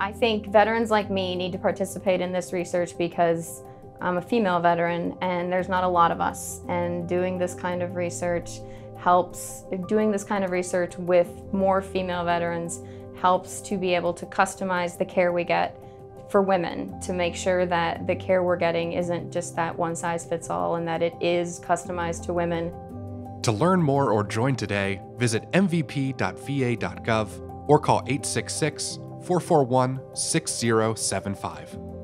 I think veterans like me need to participate in this research because I'm a female veteran and there's not a lot of us. And doing this kind of research helps, doing this kind of research with more female veterans helps to be able to customize the care we get for women to make sure that the care we're getting isn't just that one size fits all and that it is customized to women. To learn more or join today, visit mvp.va.gov or call 866 441 6075.